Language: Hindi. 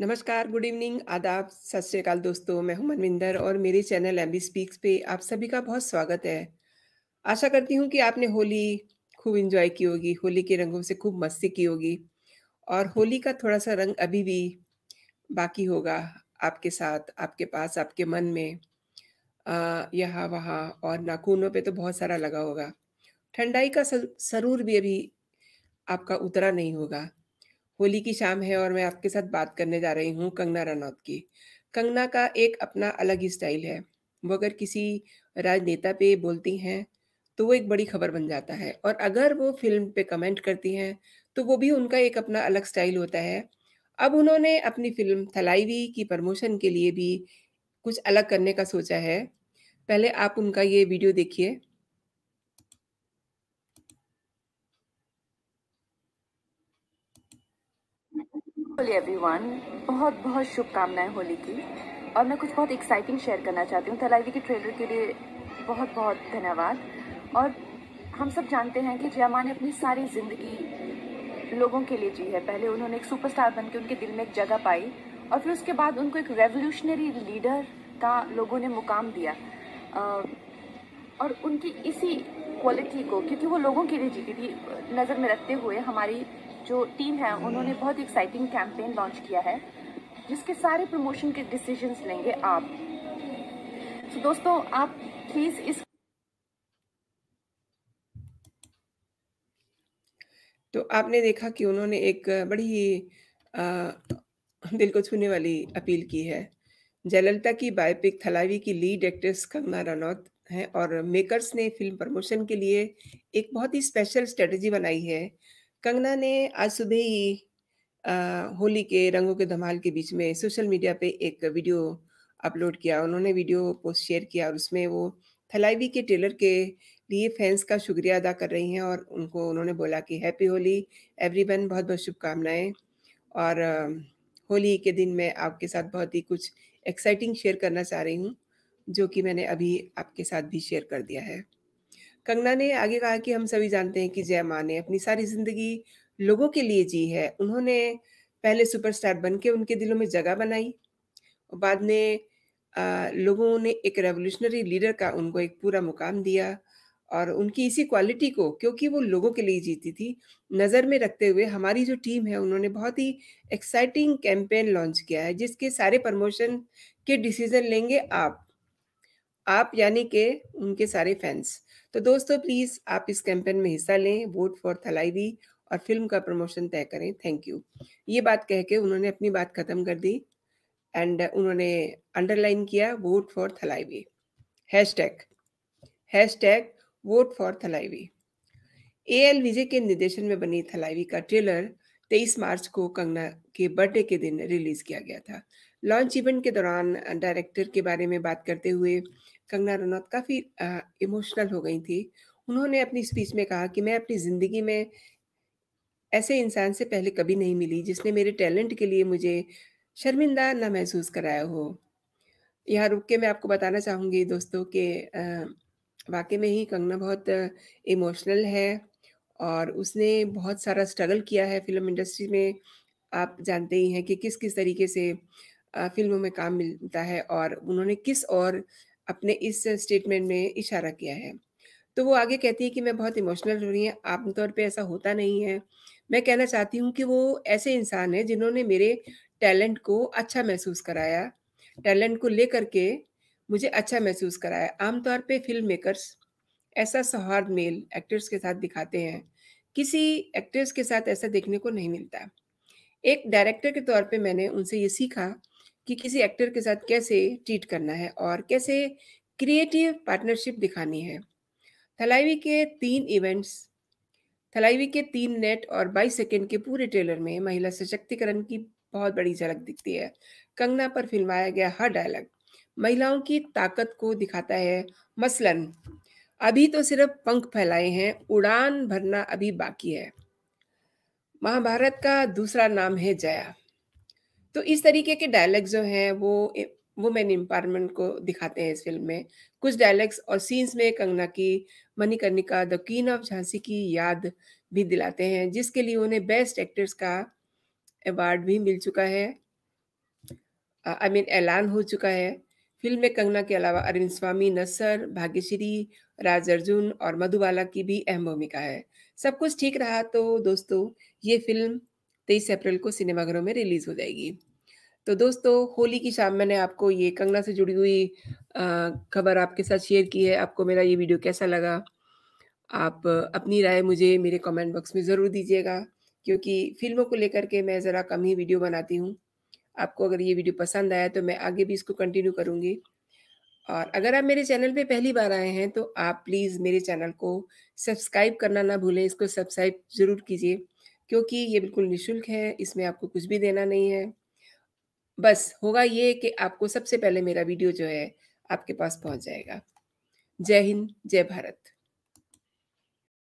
नमस्कार, गुड इवनिंग, आदाब, सत श्रीकाल दोस्तों, मैं हूँ मनविंदर और मेरे चैनल एमबी स्पीक्स पे आप सभी का बहुत स्वागत है। आशा करती हूँ कि आपने होली खूब एन्जॉय की होगी, होली के रंगों से खूब मस्ती की होगी और होली का थोड़ा-सा रंग अभी भी बाकी होगा आपके साथ, आपके पास, आपके मन में यहाँ-वहाँ और नाखूनों पे तो बहुत सारा लगा होगा। ठंडाई का सरूर भी अभी आपका उतरा नहीं होगा। होली की शाम है और मैं आपके साथ बात करने जा रही हूँ कंगना रनौत की। कंगना का एक अपना अलग ही स्टाइल है। वो अगर किसी राजनेता पे बोलती हैं, तो वो एक बड़ी खबर बन जाता है और अगर वो फ़िल्म पे कमेंट करती हैं, तो वो भी उनका एक अपना अलग स्टाइल होता है। अब उन्होंने अपनी फ़िल्म थलाईवी की प्रमोशन के लिए भी कुछ अलग करने का सोचा है। पहले आप उनका ये वीडियो देखिए। होली एवरीवन बहुत-बहुत शुभकामनाएँ होली की और मैं कुछ बहुत एक्साइटिंग शेयर करना चाहती हूँ। थलाइवी के ट्रेलर के लिए बहुत-बहुत धन्यवाद और हम सब जानते हैं कि जया ने अपनी सारी ज़िंदगी लोगों के लिए जी है। पहले उन्होंने एक सुपरस्टार बन के उनके दिल में एक जगह पाई और फिर उसके बाद उनको एक रेवोल्यूशनरी लीडर का लोगों ने मुकाम दिया और उनकी इसी क्वालिटी को, क्योंकि वो लोगों के लिए जीती थी, नज़र में रखते हुए हमारी जो टीम है, उन्होंने बहुत एक्साइटिंग कैंपेन लॉन्च किया है, जिसके सारे प्रमोशन के डिसीजंस लेंगे आप तो दोस्तों, आप प्लीज़ इस तो आपने देखा कि उन्होंने एक बड़ी ही दिल को छूने वाली अपील की है। जयललिता की बायोपिक थलावी की लीड एक्ट्रेस कंगना रनौत हैं और मेकर्स ने फ़िल्म प्रमोशन के लिए एक बहुत ही स्पेशल स्ट्रैटेजी बनाई है। कंगना ने आज सुबह ही होली के रंगों के धमाल के बीच में सोशल मीडिया पे एक वीडियो अपलोड किया। उन्होंने वीडियो पोस्ट शेयर किया और उसमें वो थलाइवी के टेलर के लिए फैंस का शुक्रिया अदा कर रही हैं और उनको उन्होंने बोला कि हैप्पी होली एवरीवन बहुत-बहुत शुभकामनाएँ और होली के दिन मैं आपके साथ बहुत ही कुछ एक्साइटिंग शेयर करना चाह रही हूँ, जो कि मैंने अभी आपके साथ भी शेयर कर दिया है। कंगना ने आगे कहा कि हम सभी जानते हैं कि जय माँ ने अपनी सारी ज़िंदगी लोगों के लिए जी है। उन्होंने पहले सुपरस्टार बन के उनके दिलों में जगह बनाई और बाद में लोगों ने एक रेवोल्यूशनरी लीडर का उनको एक पूरा मुकाम दिया और उनकी इसी क्वालिटी को क्योंकि वो लोगों के लिए जीती थी, नज़र में रखते हुए हमारी जो टीम है उन्होंने बहुत ही एक्साइटिंग कैंपेन लॉन्च किया है जिसके सारे प्रमोशन के डिसीज़न लेंगे आप। आप यानी कि उनके सारे फैन्स। तो दोस्तों प्लीज़ आप इस कैंपेन में हिस्सा लें, वोट फॉर थलाइवी और फ़िल्म का प्रमोशन तय करें। Thank you. ये बात कह के उन्होंने अपनी बात खत्म कर दी एंड उन्होंने अंडरलाइन किया vote for Thalaivi. Hashtag hashtag vote for Thalaivi. AL Vijay के निर्देशन में बनी थलाइवी का ट्रेलर 23 मार्च को कंगना के बर्थडे के दिन रिलीज़ किया गया था। लॉन्च इवेंट के दौरान डायरेक्टर के बारे में बात करते हुए कंगना रनौत काफ़ी इमोशनल हो गई थी। उन्होंने अपनी स्पीच में कहा कि, मैं अपनी ज़िंदगी में ऐसे इंसान से पहले कभी नहीं मिली जिसने मेरे टैलेंट के लिए मुझे शर्मिंदा ना महसूस कराया हो। यहाँ रुक के मैं आपको बताना चाहूँगी दोस्तों कि वाक़ई में ही कंगना बहुत इमोशनल है और उसने बहुत सारा स्ट्रगल किया है फ़िल्म इंडस्ट्री में। आप जानते ही हैं कि किस-किस तरीके से फ़िल्मों में काम मिलता है और उन्होंने किस और अपने इस स्टेटमेंट में इशारा किया है। तो वो आगे कहती है कि मैं बहुत इमोशनल हो रही हैं, आम तौर पे ऐसा होता नहीं है। मैं कहना चाहती हूँ कि वो ऐसे इंसान हैं जिन्होंने मेरे टैलेंट को अच्छा महसूस कराया, टैलेंट को लेकर के मुझे अच्छा महसूस कराया। आमतौर पे फ़िल्म मेकर्स ऐसा सौहार्द मेल एक्टर्स के साथ दिखाते हैं, किसी एक्ट्रेस के साथ ऐसा देखने को नहीं मिलता। एक डायरेक्टर के तौर पे मैंने उनसे ये सीखा कि किसी एक्टर के साथ कैसे ट्रीट करना है और कैसे क्रिएटिव पार्टनरशिप दिखानी है। थलाइवी के 3 इवेंट्स थलाइवी के 3 नेट और 22 सेकंड के पूरे ट्रेलर में महिला सशक्तिकरण की बहुत बड़ी झलक दिखती है। कंगना पर फिल्माया गया हर डायलॉग महिलाओं की ताकत को दिखाता है। मसलन, अभी तो सिर्फ़ पंख फैलाए हैं, उड़ान भरना अभी बाकी है। महाभारत का दूसरा नाम है जया। तो इस तरीके के डायलॉग्स जो हैं वो वुमेन एम्पावरमेंट को दिखाते हैं इस फ़िल्म में। कुछ डायलॉग्स और सीन्स में कंगना की Manikarnika the queen of Jhansi की याद भी दिलाते हैं, जिसके लिए उन्हें बेस्ट एक्टर्स का अवार्ड भी मिल चुका है। आई मीन ऐलान हो चुका है। फ़िल्म में कंगना के अलावा अरविंद स्वामी, नस्सर, भाग्यश्री, राज अर्जुन और मधुबाला की भी अहम भूमिका है। सब कुछ ठीक रहा तो दोस्तों ये फ़िल्म 23 अप्रैल को सिनेमाघरों में रिलीज़ हो जाएगी। तो दोस्तों होली की शाम मैंने आपको ये कंगना से जुड़ी हुई खबर आपके साथ शेयर की है। आपको मेरा ये वीडियो कैसा लगा? आप अपनी राय मुझे मेरे कमेंट बॉक्स में ज़रूर दीजिएगा क्योंकि फ़िल्मों को लेकर के मैं ज़रा कम ही वीडियो बनाती हूँ। आपको अगर ये वीडियो पसंद आया तो मैं आगे भी इसको कंटिन्यू करूँगी। और अगर आप मेरे चैनल पे पहली बार आए हैं तो आप प्लीज़ मेरे चैनल को सब्सक्राइब करना ना भूलें, इसको सब्सक्राइब ज़रूर कीजिए क्योंकि ये बिल्कुल निशुल्क है, इसमें आपको कुछ भी देना नहीं है। बस होगा ये कि आपको सबसे पहले मेरा वीडियो जो है आपके पास पहुँच जाएगा। जय हिंद, जय भारत।